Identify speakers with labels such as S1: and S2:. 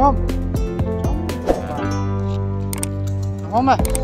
S1: Kom. Kom maar.